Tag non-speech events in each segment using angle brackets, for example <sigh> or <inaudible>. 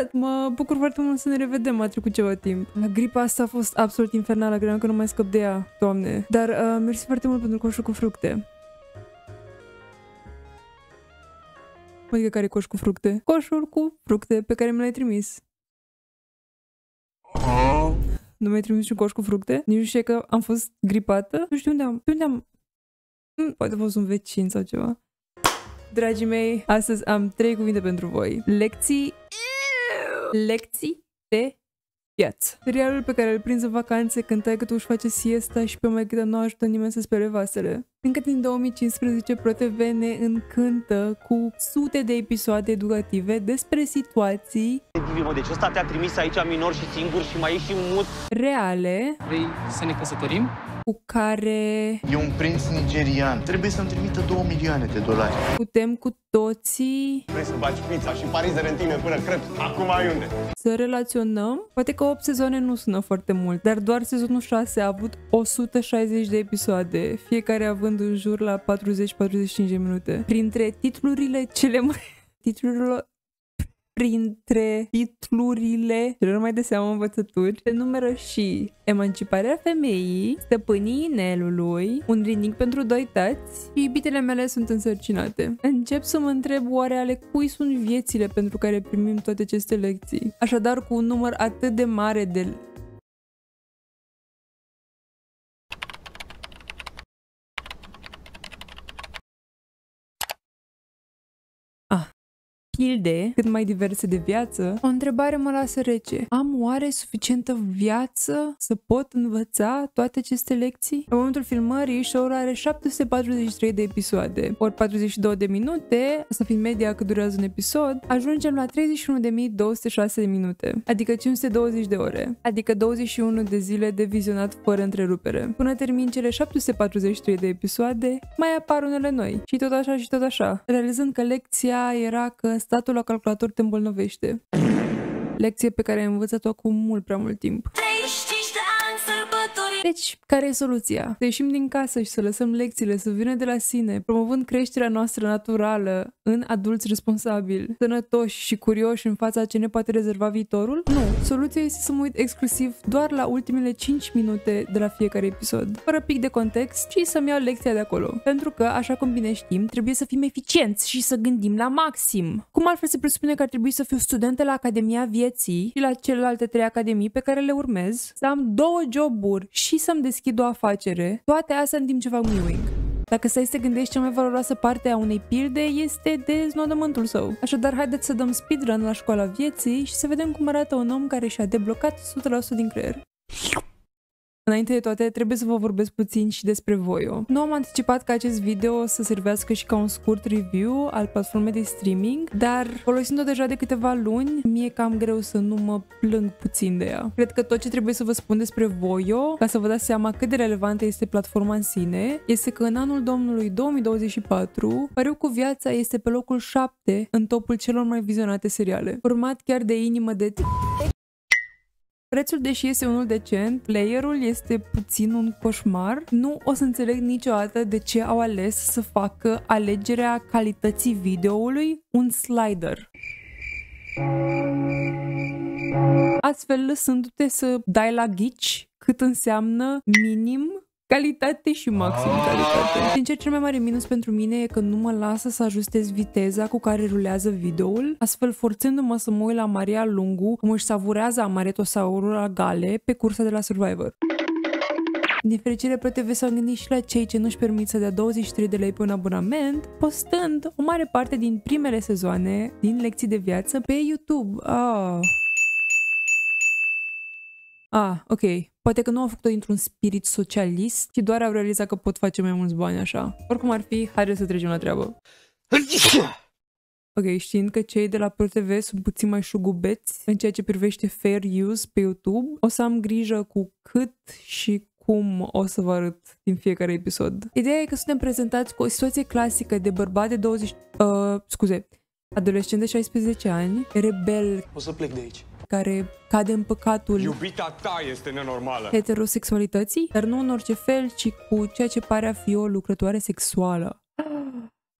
arăt. Mă bucur foarte mult să ne revedem, a trecut ceva timp. Gripa asta a fost absolut infernală, credeam că nu mai scăp de ea, doamne. Dar uh, mersi foarte mult pentru coșul cu fructe. Adică care e coș cu fructe? Coșul cu fructe pe care mi l-ai trimis. Nu mi-ai trimis niciun coș cu fructe? Nici nu știu că am fost gripată? Nu știu unde am... Unde am... Hmm, poate a fost un vecin sau ceva. Dragii mei, astăzi am trei cuvinte pentru voi. Lecții... Lecții de viață. Serialul pe care îl prinzi în vacanțe când tai că tu își face siesta și pe mai câte nu ajută nimeni să spere vasele. Încă din 2015 ProTV ne încântă cu sute de episoade educative despre situații Deci ăsta te-a trimis aici minor și singur și mai ești și un mut. reale Vrei să ne căsătorim? cu care E un prinț nigerian. Trebuie să-mi trimită 2 milioane de dolari. putem cu toții Vrei să bagi pizza și parizere în tine până crep? Acum ai unde? să relaționăm. Poate că 8 sezoane nu sună foarte mult, dar doar sezonul 6 a avut 160 de episoade, fiecare având în jur la 40-45 de minute. Printre titlurile cele mai... <laughs> titlurile printre titlurile celor mai de seamă învățături se numără și Emanciparea femeii, Stăpânii inelului, Un rinic pentru doi tați și Iubitele mele sunt însărcinate. Încep să mă întreb oare ale cui sunt viețile pentru care primim toate aceste lecții. Așadar, cu un număr atât de mare de pilde cât mai diverse de viață, o întrebare mă lasă rece. Am oare suficientă viață să pot învăța toate aceste lecții? În momentul filmării, show-ul are 743 de episoade, ori 42 de minute, asta fiind media cât durează un episod, ajungem la 31.206 de minute, adică 520 de ore, adică 21 de zile de vizionat fără întrerupere. Până termin cele 743 de episoade, mai apar unele noi. Și tot așa și tot așa, realizând că lecția era că statul la calculator te îmbolnăvește. Lecție pe care am învățat-o acum mult prea mult timp. Deci, care e soluția? Să ieșim din casă și să lăsăm lecțiile să vină de la sine, promovând creșterea noastră naturală în adulți responsabili, sănătoși și curioși în fața ce ne poate rezerva viitorul? Nu. Soluția este să mă uit exclusiv doar la ultimele 5 minute de la fiecare episod, fără pic de context și să-mi iau lecția de acolo. Pentru că, așa cum bine știm, trebuie să fim eficienți și să gândim la maxim. Cum altfel se presupune că ar trebui să fiu studentă la Academia Vieții și la celelalte trei academii pe care le urmez, să am două joburi și să-mi deschid o afacere, toate astea în timp ce fac mewing. Dacă stai să te gândești, cea mai valoroasă parte a unei pilde este deznodământul său. Așadar, haideți să dăm speedrun la școala vieții și să vedem cum arată un om care și-a deblocat 100% din creier. Înainte de toate, trebuie să vă vorbesc puțin și despre Voio. Nu am anticipat ca acest video să servească și ca un scurt review al platformei de streaming, dar folosind-o deja de câteva luni, mie e cam greu să nu mă plâng puțin de ea. Cred că tot ce trebuie să vă spun despre Voio, ca să vă dați seama cât de relevantă este platforma în sine, este că în anul domnului 2024, Pariu cu viața este pe locul 7 în topul celor mai vizionate seriale, urmat chiar de inimă de Prețul, deși este unul decent, playerul este puțin un coșmar. Nu o să înțeleg niciodată de ce au ales să facă alegerea calității videoului un slider. Astfel, lăsându-te să dai la ghici cât înseamnă minim calitate și maxim calitate. Sincer, cel mai mare minus pentru mine e că nu mă lasă să ajustez viteza cu care rulează videoul, astfel forțându-mă să mă uit la Maria Lungu cum își savurează amaretosaurul la gale pe cursa de la Survivor. Din fericire, ProTV s-au gândit și la cei ce nu-și permit să dea 23 de lei pe un abonament, postând o mare parte din primele sezoane din lecții de viață pe YouTube. Ah. Ah, ok. Poate că nu au făcut-o dintr-un spirit socialist, ci doar au realizat că pot face mai mulți bani așa. Oricum ar fi, haideți să trecem la treabă. Ok, știind că cei de la ProTV sunt puțin mai șugubeți în ceea ce privește fair use pe YouTube, o să am grijă cu cât și cum o să vă arăt din fiecare episod. Ideea e că suntem prezentați cu o situație clasică de bărbat de 20... Uh, scuze, adolescent de 16 ani, rebel O să plec de aici. Care cade în păcatul Iubita ta este nenormală. heterosexualității, dar nu în orice fel, ci cu ceea ce pare a fi o lucrătoare sexuală.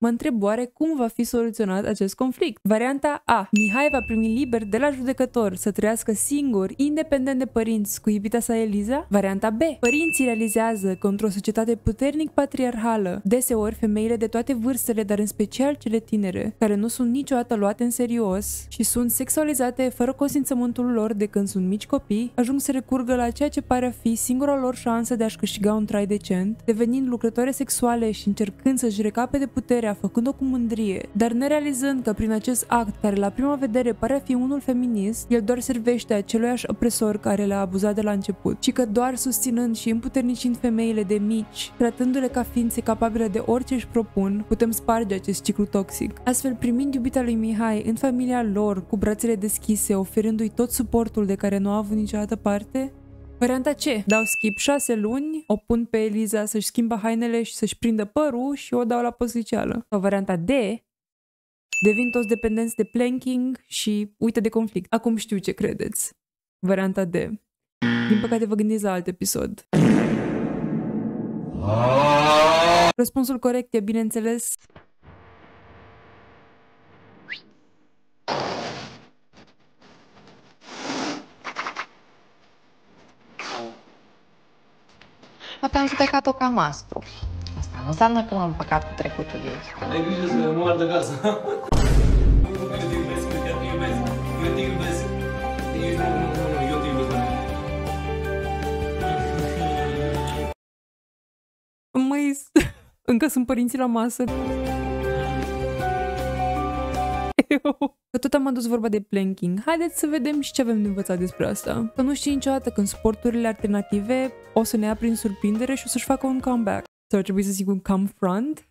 Mă întreb oare cum va fi soluționat acest conflict. Varianta A. Mihai va primi liber de la judecător să trăiască singur, independent de părinți, cu iubita sa Eliza. Varianta B. Părinții realizează că într-o societate puternic patriarhală, deseori femeile de toate vârstele, dar în special cele tinere, care nu sunt niciodată luate în serios și sunt sexualizate fără consimțământul lor de când sunt mici copii, ajung să recurgă la ceea ce pare a fi singura lor șansă de a-și câștiga un trai decent, devenind lucrătoare sexuale și încercând să-și recapete puterea, făcând-o cu mândrie, dar nerealizând că prin acest act, care la prima vedere pare a fi unul feminist, el doar servește aceluiași opresor care le-a abuzat de la început, și că doar susținând și împuternicind femeile de mici, tratându-le ca ființe capabile de orice își propun, putem sparge acest ciclu toxic. Astfel, primind iubita lui Mihai în familia lor, cu brațele deschise, oferându-i tot suportul de care nu a avut niciodată parte, Varianta C. Dau skip 6 luni, o pun pe Eliza să-și schimbă hainele și să-și prindă părul și o dau la pozițială. Sau varianta D. Devin toți dependenți de planking și uită de conflict. Acum știu ce credeți. Varianta D. Din păcate vă gândiți la alt episod. Răspunsul corect e, bineînțeles, Poate am judecat-o ca mastru. Asta nu înseamnă că m-am împăcat cu trecutul ei. Ai grijă să mor de casă. Eu te iubesc, eu te iubesc, eu te iubesc. Eu, nu, nu, nu, nu, eu te iubesc. Măi, încă sunt părinții la masă. Tot am adus vorba de planking. Haideți să vedem și ce avem de învățat despre asta. Că nu știi niciodată când sporturile alternative o să ne ia prin surprindere și o să-și facă un comeback. Sau ar trebui să zic un come front?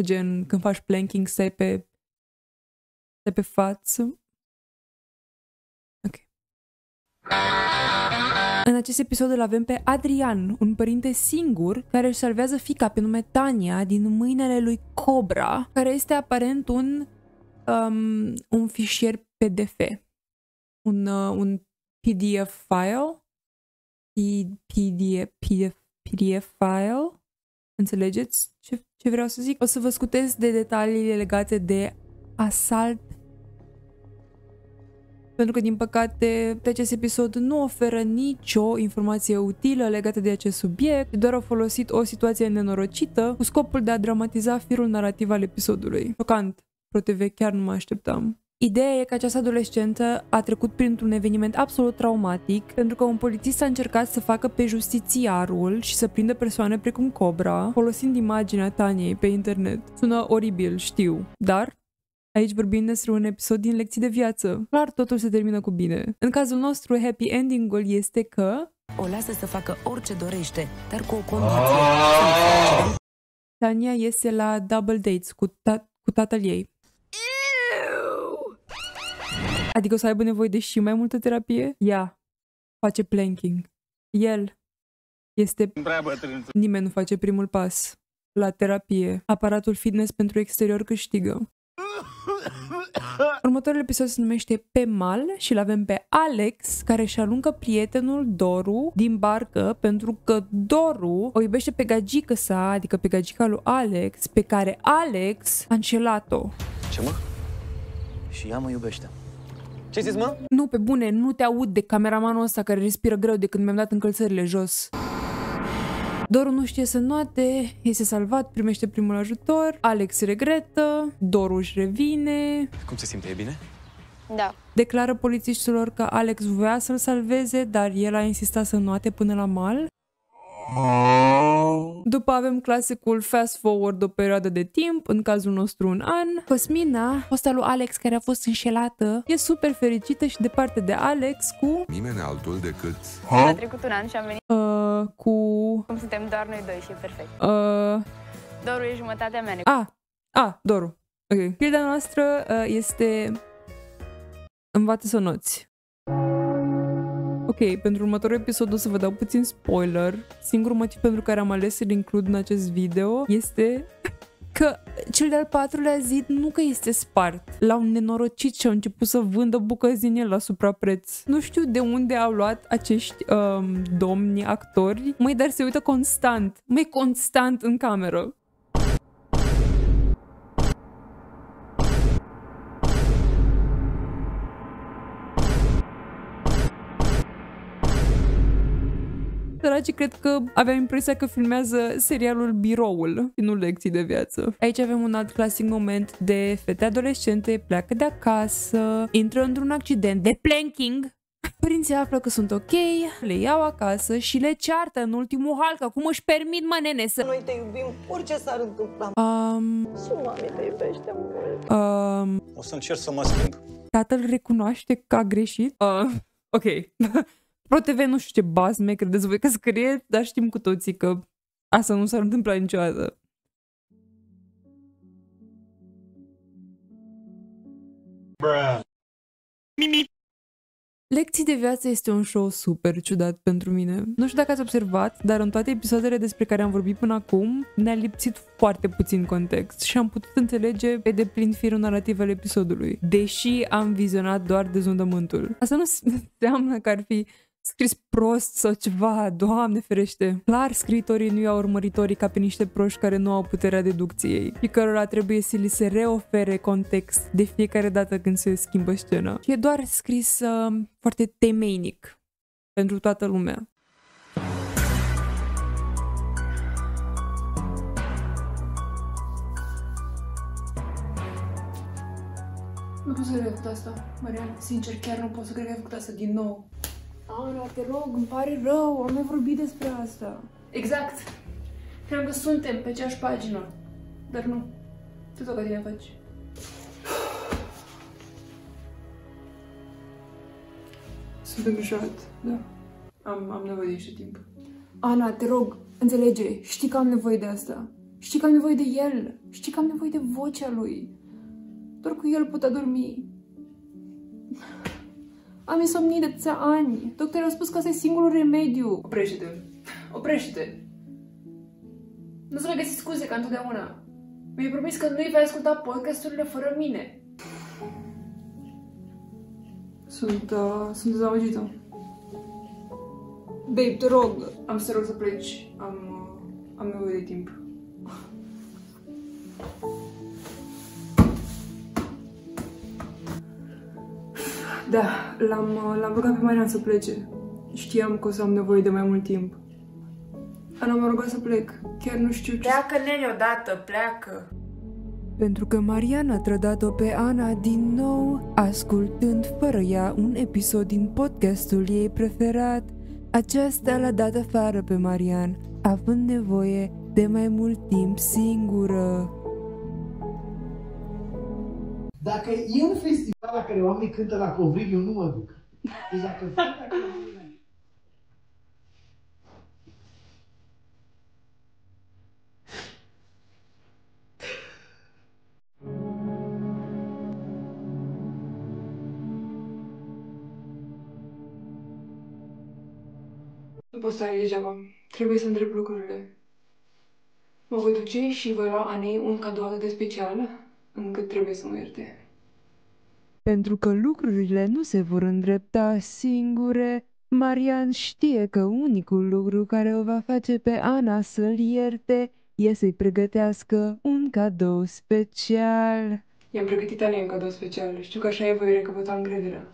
Gen, când faci planking, stai pe... stai pe față. Ok. În acest episod îl avem pe Adrian, un părinte singur care își salvează fica pe nume Tania din mâinile lui Cobra, care este aparent un um, un fișier PDF, un, uh, un PDF file, PDF, PDF, PDF file, înțelegeți ce, ce vreau să zic? O să vă scutez de detaliile legate de asalt pentru că, din păcate, acest episod nu oferă nicio informație utilă legată de acest subiect, doar au folosit o situație nenorocită cu scopul de a dramatiza firul narrativ al episodului. Șocant. ProTV chiar nu mă așteptam. Ideea e că această adolescentă a trecut printr-un eveniment absolut traumatic pentru că un polițist a încercat să facă pe justițiarul și să prindă persoane precum Cobra, folosind imaginea Taniei pe internet. Sună oribil, știu, dar Aici vorbim despre un episod din lecții de viață. Clar, totul se termină cu bine. În cazul nostru, happy ending-ul este că... O lasă să facă orice dorește, dar cu o condiție. Tania iese la double dates cu, ta- cu tatăl ei. Adică o să aibă nevoie de și mai multă terapie? Ea face planking. El este... Nimeni nu face primul pas la terapie. Aparatul fitness pentru exterior câștigă. <coughs> Următorul episod se numește Pe mal și îl avem pe Alex, care își aruncă prietenul Doru din barcă pentru că Doru o iubește pe gagică sa, adică pe gagica lui Alex, pe care Alex a înșelat-o. Ce mă? Și ea mă iubește. Ce zici, mă? Nu, pe bune, nu te aud de cameramanul ăsta care respiră greu de când mi-am dat încălțările jos. Doru nu știe să noate, este salvat, primește primul ajutor, Alex regretă, Doru își revine, Cum se simte? E bine? Da. declară polițiștilor că Alex voia să-l salveze, dar el a insistat să noate până la mal. După avem clasicul fast forward o perioadă de timp, în cazul nostru un an. Cosmina, fosta lui Alex care a fost înșelată, e super fericită și departe de Alex cu... Nimeni altul decât A trecut un an și am venit Uh, cu... cum suntem doar noi doi și e perfect. Uh, Doru e jumătatea mea. a, a, Doru. Ok. Pilda noastră uh, este... Învață să noți. Ok, pentru următorul episod o să vă dau puțin spoiler. Singurul motiv pentru care am ales să-l includ în acest video este că cel de-al patrulea zid nu că este spart. L-au nenorocit și au început să vândă bucăți din el la suprapreț. Nu știu de unde au luat acești um, domni actori, măi, dar se uită constant, măi, constant în cameră. Săracii cred că aveam impresia că filmează serialul Biroul, și nu lecții de viață. Aici avem un alt clasic moment de fete adolescente pleacă de acasă, intră într-un accident de planking, Părinții află că sunt ok, le iau acasă și le ceartă în ultimul hal că cum își permit, mă, nene, să... Noi te iubim, orice s-ar întâmpla. Um, Și mami te iubește mult. um, O să încerc să mă schimb. tatăl recunoaște că a greșit? Uh, ok. ProTV nu știu ce bazme credeți voi că scrie, dar știm cu toții că asta nu s-ar întâmpla niciodată. Lecții de viață este un show super ciudat pentru mine. Nu știu dacă ați observat, dar în toate episoadele despre care am vorbit până acum, ne-a lipsit foarte puțin context și am putut înțelege pe deplin firul narrativ al episodului, deși am vizionat doar dezundământul. Asta nu <laughs> înseamnă că ar fi scris prost sau ceva, doamne ferește. Clar, scriitorii nu iau urmăritorii ca pe niște proști care nu au puterea deducției și cărora trebuie să li se reofere context de fiecare dată când se schimbă scena. Și e doar scris uh, foarte temeinic pentru toată lumea. Nu pot să cred că ai făcut asta, Marian. Sincer, chiar nu pot să cred că ai făcut asta din nou. Ana, te rog, îmi pare rău, am mai vorbit despre asta. Exact. Cream că suntem pe aceeași pagină. Dar nu. Tu tot ca tine faci. Sunt îngrijorat, da. Am, am nevoie de niște timp. Ana, te rog, înțelege, știi că am nevoie de asta. Știi că am nevoie de el. Știi că am nevoie de vocea lui. Doar cu el putea dormi. Am insomnii de atâția ani. Doctorii au spus că asta e singurul remediu. Oprește-te. Oprește-te. Nu să mai găsi scuze ca întotdeauna. Mi-ai promis că nu-i vei asculta podcasturile fără mine. Sunt, uh, sunt dezamăgită. Babe, te rog. Am să te rog să pleci. Am, uh, am nevoie de timp. Da, l-am, l-am rugat pe Marian să plece. Știam că o să am nevoie de mai mult timp. Ana m-a rugat să plec. Chiar nu știu ce... Pleacă, nene, odată, pleacă. Pentru că Marian a trădat-o pe Ana din nou, ascultând fără ea un episod din podcastul ei preferat, aceasta l-a dat afară pe Marian, având nevoie de mai mult timp singură. Dacă e un festival la care oamenii cântă la covrig, eu nu mă duc. Deci dacă dacă Nu pot sta aici degeaba. Trebuie să îndrept lucrurile. Mă voi duce și voi lua Anei un cadou atât de special, încât trebuie să mă ierte. Pentru că lucrurile nu se vor îndrepta singure, Marian știe că unicul lucru care o va face pe Ana să-l ierte e să-i pregătească un cadou special. I-am pregătit Anei un cadou special. Știu că așa e voi recăpăta încrederea.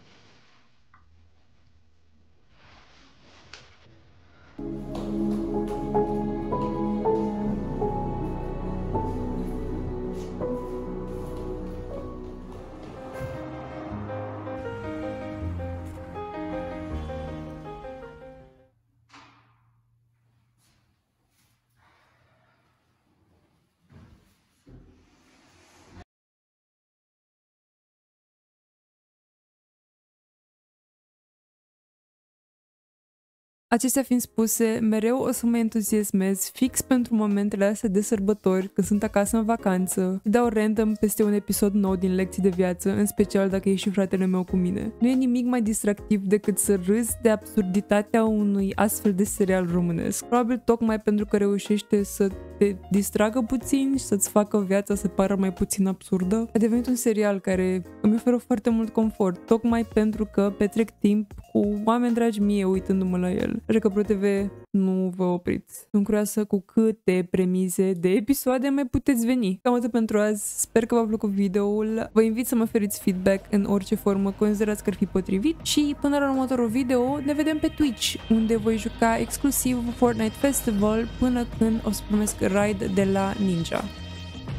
Acestea fiind spuse, mereu o să mă entuziasmez fix pentru momentele astea de sărbători, când sunt acasă în vacanță, și dau random peste un episod nou din lecții de viață, în special dacă e și fratele meu cu mine. Nu e nimic mai distractiv decât să râzi de absurditatea unui astfel de serial românesc. Probabil tocmai pentru că reușește să te distragă puțin și să-ți facă viața să pară mai puțin absurdă. A devenit un serial care îmi oferă foarte mult confort, tocmai pentru că petrec timp cu oameni dragi mie uitându-mă la el. Recapro TV, nu vă opriți. Sunt curioasă cu câte premize de episoade mai puteți veni. Cam atât pentru azi, sper că v-a plăcut videoul. Vă invit să mă oferiți feedback în orice formă considerați că ar fi potrivit și până la următorul video ne vedem pe Twitch, unde voi juca exclusiv Fortnite Festival până când o să primesc raid de la Ninja.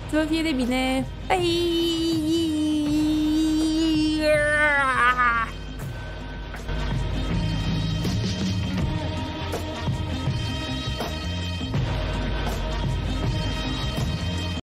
Să vă fie de bine! Bye!